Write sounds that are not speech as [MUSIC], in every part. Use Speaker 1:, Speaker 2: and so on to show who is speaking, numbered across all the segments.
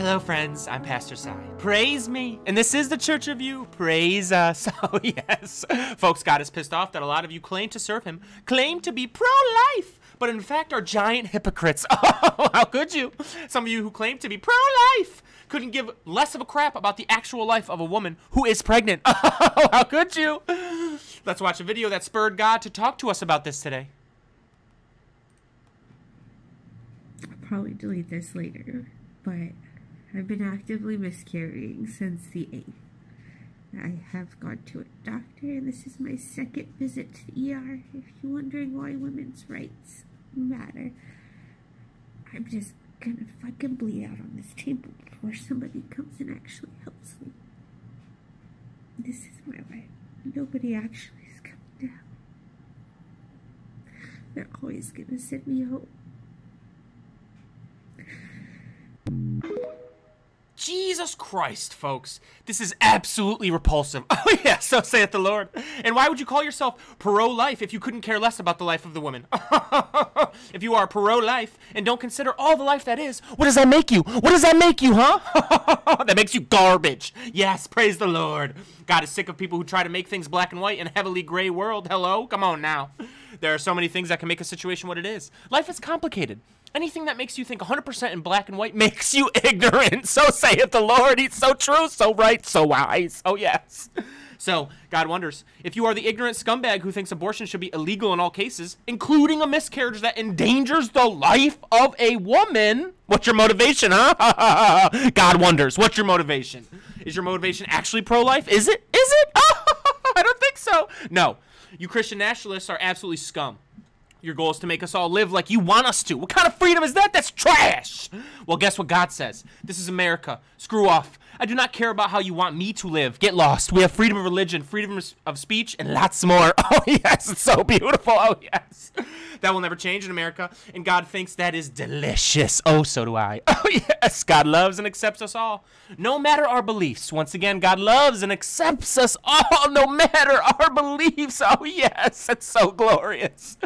Speaker 1: Hello, friends. I'm Pastor Cy. Praise me. And this is the Church of You. Praise us. [LAUGHS] Oh, yes. Folks, God is pissed off that a lot of you claim to serve Him, claim to be pro life, but in fact are giant hypocrites. [LAUGHS] Oh, how could you? Some of you who claim to be pro life couldn't give less of a crap about the actual life of a woman who is pregnant. [LAUGHS] Oh, how could you? Let's watch a video that spurred God to talk to us about this today.
Speaker 2: I'll probably delete this later, but I've been actively miscarrying since the 8th. I have gone to a doctor, and this is my second visit to the ER. If you're wondering why women's rights matter, I'm just gonna fucking bleed out on this table before somebody comes and actually helps me. This is my life. Nobody actually is coming down. They're always gonna send me home.
Speaker 1: Jesus Christ, folks. This is absolutely repulsive. [LAUGHS] Oh, yeah, so saith the Lord. And why would you call yourself pro life if you couldn't care less about the life of the woman? [LAUGHS] if you are pro life and don't consider all the life that is, what does that make you? What does that make you, huh? [LAUGHS] that makes you garbage. Yes, praise the Lord. God is sick of people who try to make things black and white in a heavily gray world. Hello? Come on now. There are so many things that can make a situation what it is. Life is complicated. Anything that makes you think 100% in black and white makes you [LAUGHS] ignorant. So saith the Lord. He's so true, so right, so wise. Oh, yes. So, God wonders if you are the ignorant scumbag who thinks abortion should be illegal in all cases, including a miscarriage that endangers the life of a woman. What's your motivation, huh? [LAUGHS] God wonders. What's your motivation? Is your motivation actually pro life? Is it? Is it? [LAUGHS] I don't think so. No. You Christian nationalists are absolutely scum. Your goal is to make us all live like you want us to. What kind of freedom is that? That's trash. Well, guess what God says? This is America. Screw off. I do not care about how you want me to live. Get lost. We have freedom of religion, freedom of speech, and lots more. [LAUGHS] Oh, yes. It's so beautiful. Oh, yes. That will never change in America. And God thinks that is delicious. Oh, so do I. [LAUGHS] Oh, yes. God loves and accepts us all. No matter our beliefs. Once again, God loves and accepts us all, [LAUGHS] no matter our beliefs. Oh, yes. It's so glorious.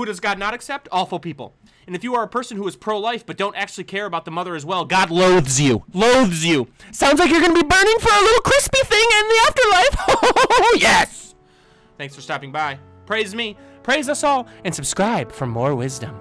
Speaker 1: Who does God not accept? Awful people. And if you are a person who is pro life but don't actually care about the mother as well, God loathes you. Loathes you. Sounds like you're going to be burning for a little crispy thing in the afterlife. [LAUGHS] Oh, yes. Thanks for stopping by. Praise me, praise us all, and subscribe for more wisdom.